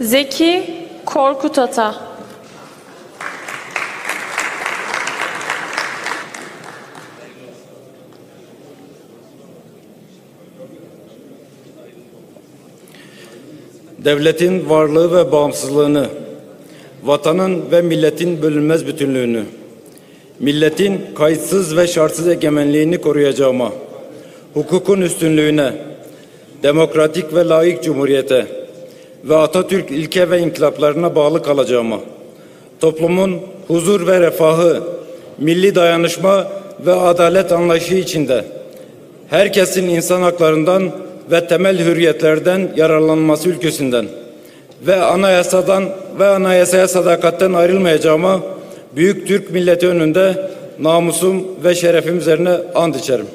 Zeki Korkut Ata. devletin varlığı ve bağımsızlığını, vatanın ve milletin bölünmez bütünlüğünü, milletin kayıtsız ve şartsız egemenliğini koruyacağıma, hukukun üstünlüğüne, demokratik ve layık cumhuriyete ve Atatürk ilke ve inkılaplarına bağlı kalacağıma, toplumun huzur ve refahı, milli dayanışma ve adalet anlayışı içinde herkesin insan haklarından ve temel hürriyetlerden yararlanması ülkesinden ve anayasadan ve anayasaya sadakatten ayrılmayacağıma büyük Türk milleti önünde namusum ve şerefim üzerine and içerim.